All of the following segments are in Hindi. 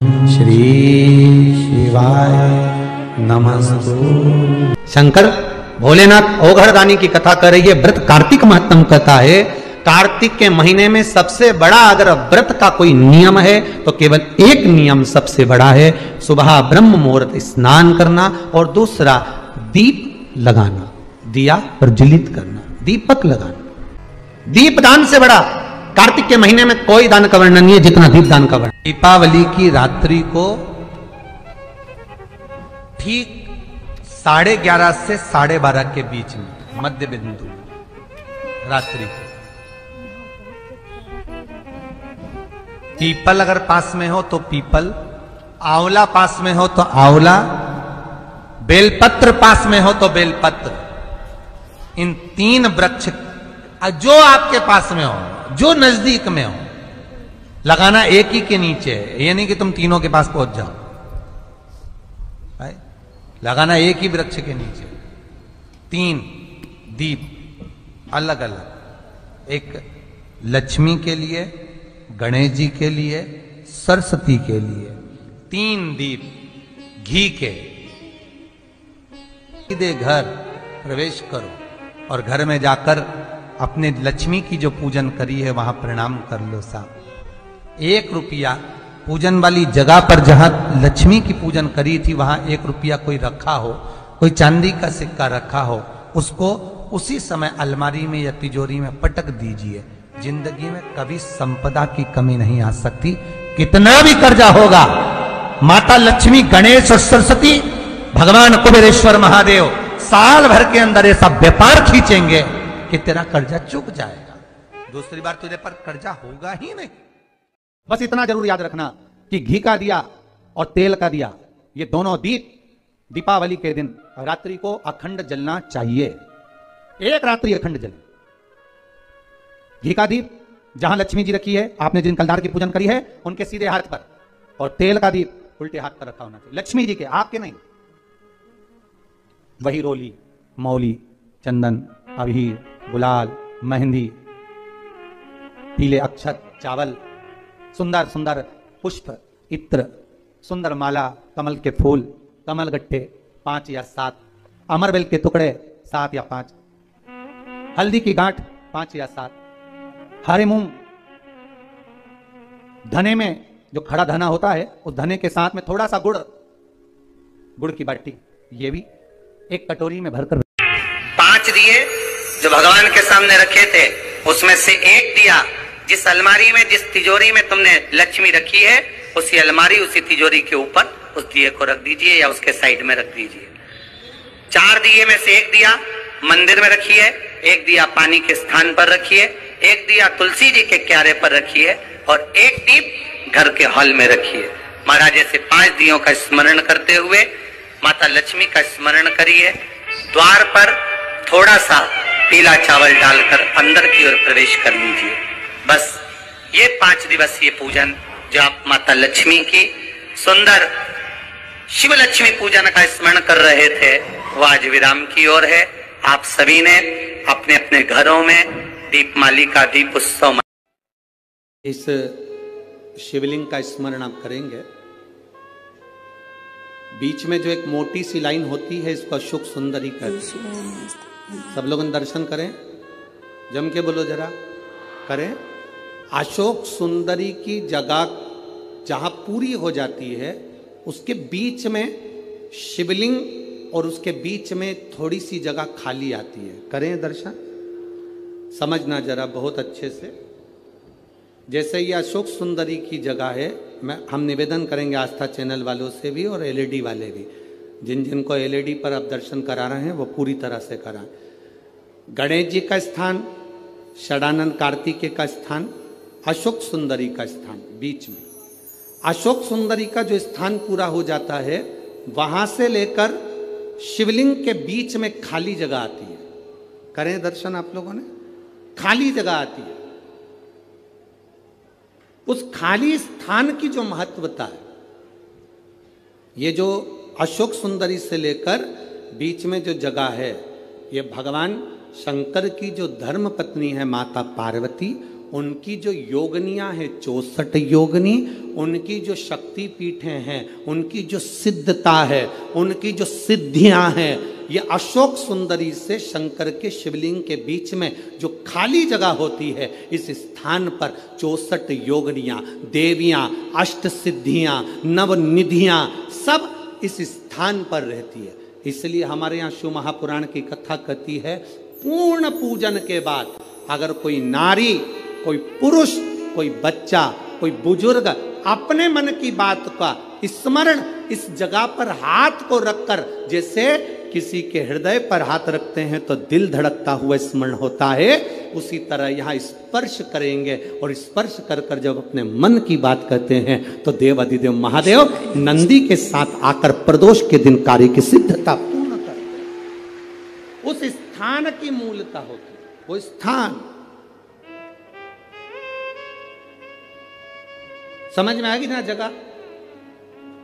श्री शिवाय नमस्तु। शंकर, भोलेनाथ, ओघर रानी की कथा कर रही है। व्रत कार्तिक महत्तम कथा है। कार्तिक के महीने में सबसे बड़ा अगर व्रत का कोई नियम है तो केवल एक नियम सबसे बड़ा है। सुबह ब्रह्म मुहूर्त स्नान करना और दूसरा दीप लगाना, दिया प्रज्वलित करना, दीपक लगाना। दीप दान से बड़ा कार्तिक के महीने में कोई दान का वर्णन नहीं है, जितना दीप दान का वर्णन। दीपावली की रात्रि को ठीक साढ़े ग्यारह से साढ़े बारह के बीच में, मध्य बिंदु, रात्रि को। पीपल अगर पास में हो तो पीपल, आंवला पास में हो तो आंवला, बेलपत्र पास में हो तो बेलपत्र। इन तीन वृक्ष जो आपके पास में हो जो नज़दीक में हो, लगाना एक ही के नीचे है। ये नहीं कि तुम तीनों के पास पहुँच जाओ? लगाना एक ही वृक्ष के नीचे। तीन दीप, अलग अलग। एक लक्ष्मी के लिए, गणेश जी के लिए, सरस्वती के लिए। तीन दीप, घी के। सीधे घर प्रवेश करो और घर में जाकर अपने लक्ष्मी की जो पूजन करी है, वहाँ प्रणाम कर लो साहब एक रुपया पूजन वाली जगह पर जहाँ लक्ष्मी की पूजन करी थी, वहाँ एक रुपया कोई रखा हो, कोई चांदी का सिक्का रखा हो, उसको उसी समय अलमारी में या तिजोरी में पटक दीजिए। ज़िंदगी में कभी संपदा की कमी नहीं आ सकती। कितना भी कर्जा होगा, माता लक्ष्मी, गणेश और सरस्वती, भगवान कुबेरेश्वर महादेव, साल भर के अंदर ऐसा व्यापार खींचेंगे। कि तेरा कर्जा चुक जाएगा। दूसरी बार तुझे पर कर्जा होगा ही नहीं। बस इतना ज़रूर याद रखना कि घी का दिया और तेल का दिया, ये दोनों दीप दीपावली के दिन रात्रि को अखंड जलना चाहिए। एक रात्रि अखंड जले। घी का दीप जहाँ लक्ष्मी जी रखी है, आपने जिन कलदार की पूजन करी है, उनके सीधे हाथ पर। और तेल का दीप उल्टे हाथ पर रखा होना चाहिए। लक्ष्मी जी के, आपके नहीं। वही रोली, मौली, चंदन, अबीर गुलाल, मेहंदी, पीले अक्षत, चावल, सुंदर सुंदर पुष्प, इत्र, सुंदर माला, कमल के फूल, कमल गट्टे, पाँच या सात अमरबेल के टुकड़े, सात या पाँच, हल्दी की गांठ, पाँच या सात, हरे मूंग धने में जो खड़ा धना होता है, उस धने के साथ में थोड़ा सा गुड़ गुड़ की बाटी ये भी एक कटोरी में भरकर जो भगवान के सामने रखे थे, उसमें से एक दिया, जिस अलमारी में, जिस तिजोरी में तुमने लक्ष्मी रखी है, उसी अलमारी, उसी तिजोरी के ऊपर उस दिए को रख दीजिए या उसके साइड में रख दीजिए। चार दिए में से एक दिया मंदिर में रखिए एक दिया पानी के स्थान पर रखिए एक दिया तुलसी जी के क्यारे पर रखिए और एक दीप घर के हॉल में रखिए महाराज, ऐसे पाँच दियों का स्मरण करते हुए माता लक्ष्मी का स्मरण करिए। द्वार पर थोड़ा सा पीला चावल डालकर अंदर की ओर प्रवेश कर लीजिए। बस, ये पाँच दिवसीय पूजन, जो आप माता लक्ष्मी की सुंदर शिव लक्ष्मी पूजन का स्मरण कर रहे थे, वो आज विराम की ओर है। आप सभी ने अपने अपने घरों में दीपमाली का दीप उत्सव इस शिवलिंग का स्मरण आप करेंगे। बीच में जो एक मोटी सी लाइन होती है, इसको अशोक सुंदरी कहते हैं। सब लोग दर्शन करें। जम के बोलो जरा। करें। अशोक सुंदरी की जगह जहाँ पूरी हो जाती है, उसके बीच में शिवलिंग और उसके बीच में थोड़ी सी जगह खाली आती है। करें दर्शन। समझना जरा बहुत अच्छे से। जैसे ये अशोक सुंदरी की जगह है, मैं हम निवेदन करेंगे आस्था चैनल वालों से भी और एलईडी वाले भी। जिन जिनको एलईडी पर आप दर्शन करा रहे हैं, वो पूरी तरह से कराएँ गणेश जी का स्थान षडानंद कार्तिकेय का स्थान, अशोक सुंदरी का स्थान, बीच में। अशोक सुंदरी का जो स्थान पूरा हो जाता है, वहाँ से लेकर शिवलिंग के बीच में खाली जगह आती है। करें दर्शन आप लोगों ने? खाली जगह आती है। उस खाली स्थान की जो महत्वता है, ये जो अशोक सुंदरी से लेकर बीच में जो जगह है, ये भगवान शंकर की जो धर्म पत्नी है माता पार्वती, उनकी जो योगनियाँ हैं, चौसठ योगनी, उनकी जो शक्ति पीठें हैं, उनकी जो सिद्धता है, उनकी जो सिद्धियाँ हैं, ये अशोक सुंदरी से शंकर के शिवलिंग के बीच में जो खाली जगह होती है, इस स्थान पर चौसठ योगनियाँ, देवियाँ, अष्ट सिद्धियाँ, नवनिधियाँ, सब इस स्थान पर रहती है। इसलिए हमारे यहाँ शिव महापुराण की कथा कहती है, पूर्ण पूजन के बाद अगर कोई नारी, कोई पुरुष, कोई बच्चा, कोई बुज़ुर्ग अपने मन की बात का स्मरण इस जगह पर हाथ को रखकर जैसे किसी के हृदय पर हाथ रखते हैं तो दिल धड़कता हुआ स्मरण होता है। उसी तरह यहाँ स्पर्श करेंगे और स्पर्श कर कर जब अपने मन की बात करते हैं तो देव अधिदेव महादेव नंदी के साथ आकर प्रदोष के दिन कार्य की सिद्धता पूर्ण कर उस स्थान की मूलता होती वो स्थान। समझ में आएगी ना जगह?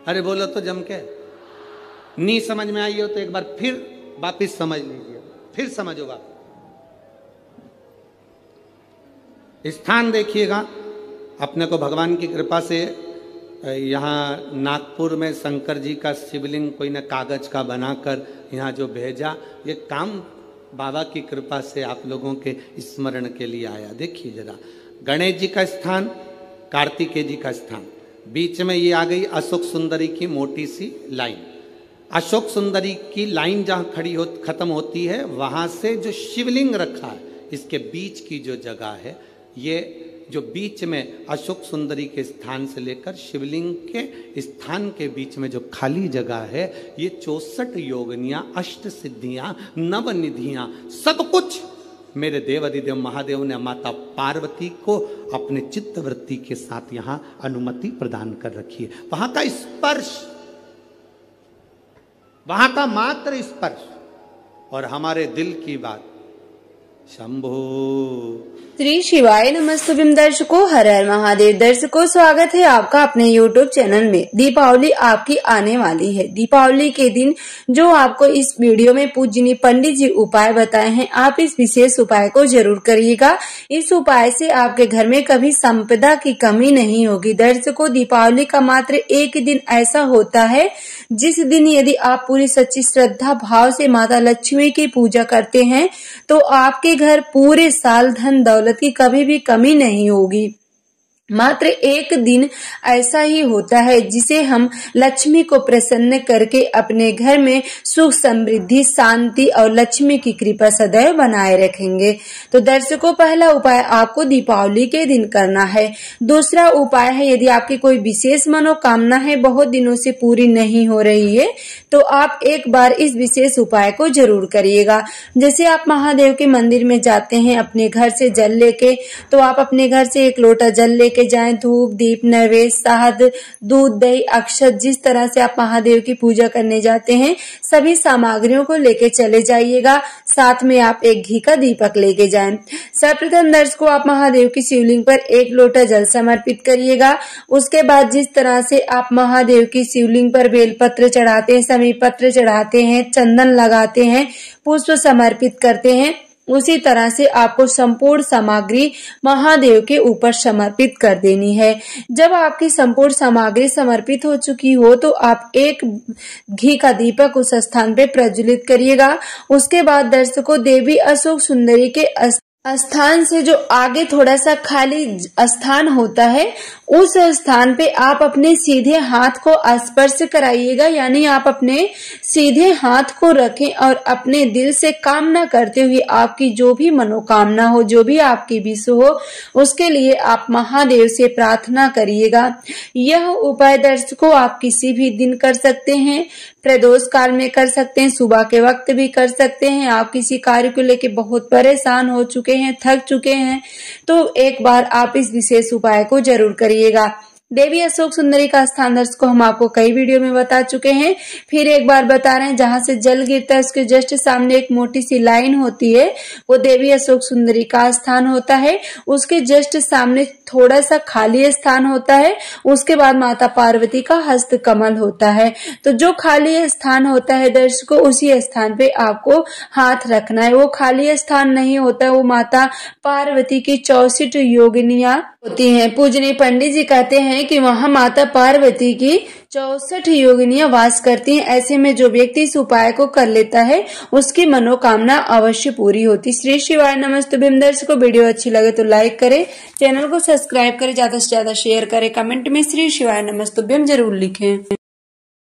अरे बोलो तो जम के। नहीं समझ में आई हो तो एक बार फिर वापिस समझ लीजिए। फिर समझोगा स्थान देखिएगा। अपने को भगवान की कृपा से यहाँ नागपुर में शंकर जी का शिवलिंग कोई ने कागज़ का बनाकर यहाँ जो भेजा, ये काम बाबा की कृपा से आप लोगों के स्मरण के लिए आया। देखिए जरा गणेश जी का स्थान, कार्तिकेय जी का स्थान। बीच में ये आ गई अशोक सुंदरी की मोटी सी लाइन। अशोक सुंदरी की लाइन जहाँ खड़ी हो खत्म होती है, वहाँ से जो शिवलिंग रखा है, इसके बीच की जो जगह है ये जो बीच में अशोक सुंदरी के स्थान से लेकर शिवलिंग के स्थान के बीच में जो खाली जगह है, ये चौसठ योगनियाँ, अष्ट सिद्धियाँ नवनिधियाँ सब कुछ मेरे देव अधिदेव महादेव ने माता पार्वती को अपने चित्तवृत्ति के साथ यहाँ अनुमति प्रदान कर रखी है। वहाँ का स्पर्श, वहाँ का मात्र स्पर्श और हमारे दिल की बात शंभो। श्री शिवाय नमस्तुभ्यम दर्शकों, हर हर महादेव दर्शकों, स्वागत है आपका अपने यूट्यूब चैनल में। दीपावली आपकी आने वाली है। दीपावली के दिन जो आपको इस वीडियो में पूजनी पंडित जी उपाय बताए हैं, आप इस विशेष उपाय को ज़रूर करिएगा। इस उपाय से आपके घर में कभी संपदा की कमी नहीं होगी। दर्शकों, दीपावली का मात्र एक दिन ऐसा होता है, जिस दिन यदि आप पूरी सच्ची श्रद्धा भाव से माता लक्ष्मी की पूजा करते हैं तो आपके घर पूरे साल धन दौलत की कभी भी कमी नहीं होगी। मात्र एक दिन ऐसा ही होता है जिसे हम लक्ष्मी को प्रसन्न करके अपने घर में सुख समृद्धि, शांति और लक्ष्मी की कृपा सदैव बनाए रखेंगे। तो दर्शकों, पहला उपाय आपको दीपावली के दिन करना है। दूसरा उपाय है, यदि आपकी कोई विशेष मनोकामना है, बहुत दिनों से पूरी नहीं हो रही है तो आप एक बार इस विशेष उपाय को ज़रूर करिएगा। जैसे आप महादेव के मंदिर में जाते हैं, अपने घर से जल लेके तो आप अपने घर से एक लोटा जल लेके लेके जाएँ धूप, दीप, नैवेद्य शहद दूध, दही, अक्षत, जिस तरह से आप महादेव की पूजा करने जाते हैं, सभी सामग्रियों को लेके चले जाइएगा। साथ में आप एक घी का दीपक लेके जाएँ। सर्वप्रथम दर्श को आप महादेव की शिवलिंग पर एक लोटा जल समर्पित करिएगा। उसके बाद जिस तरह से आप महादेव की शिवलिंग पर बेलपत्र चढ़ाते हैं समीप पत्र चढ़ाते हैं, चंदन लगाते हैं, पुष्प समर्पित करते हैं उसी तरह से आपको संपूर्ण सामग्री महादेव के ऊपर समर्पित कर देनी है। जब आपकी संपूर्ण सामग्री समर्पित हो चुकी हो तो आप एक घी का दीपक उस स्थान पे प्रज्वलित करिएगा। उसके बाद दर्शकों, देवी अशोक सुंदरी के स्थान से जो आगे थोड़ा सा खाली स्थान होता है, उस स्थान पे आप अपने सीधे हाथ को स्पर्श कराइएगा, यानी आप अपने सीधे हाथ को रखें और अपने दिल से कामना करते हुए आपकी जो भी मनोकामना हो, जो भी आपकी विश्व हो, उसके लिए आप महादेव से प्रार्थना करिएगा। यह उपाय दर्शकों आप किसी भी दिन कर सकते हैं प्रदोष काल में कर सकते हैं, सुबह के वक्त भी कर सकते हैं। आप किसी कार्य को लेके बहुत परेशान हो चुके हैं थक चुके हैं तो एक बार आप इस विशेष उपाय को ज़रूर करिएगा। देवी अशोक सुंदरी का स्थान दर्शकों, हम आपको कई वीडियो में बता चुके हैं। फिर एक बार बता रहे हैं, जहाँ से जल गिरता है, उसके जस्ट सामने एक मोटी सी लाइन होती है, वो देवी अशोक सुंदरी का स्थान होता है। उसके जस्ट सामने थोड़ा सा खाली स्थान होता है, उसके बाद माता पार्वती का हस्त कमल होता है। तो जो खाली स्थान होता है दर्शकों, उसी स्थान पे आपको हाथ रखना है। वो खाली स्थान नहीं होता है वो माता पार्वती की चौसठ योगिनिया होती हैं। पूजनीय पंडित जी कहते हैं कि वहाँ माता पार्वती की चौसठ योगिनियाँ वास करती हैं। ऐसे में जो व्यक्ति इस उपाय को कर लेता है, उसकी मनोकामना अवश्य पूरी होती। श्री शिवाय नमस्ते भीम दर्शकों, वीडियो अच्छी लगे तो लाइक करें, चैनल को सब्सक्राइब करें, ज़्यादा से ज़्यादा शेयर करें। कमेंट में श्री शिवाय नमस्त भीम ज़रूर लिखें।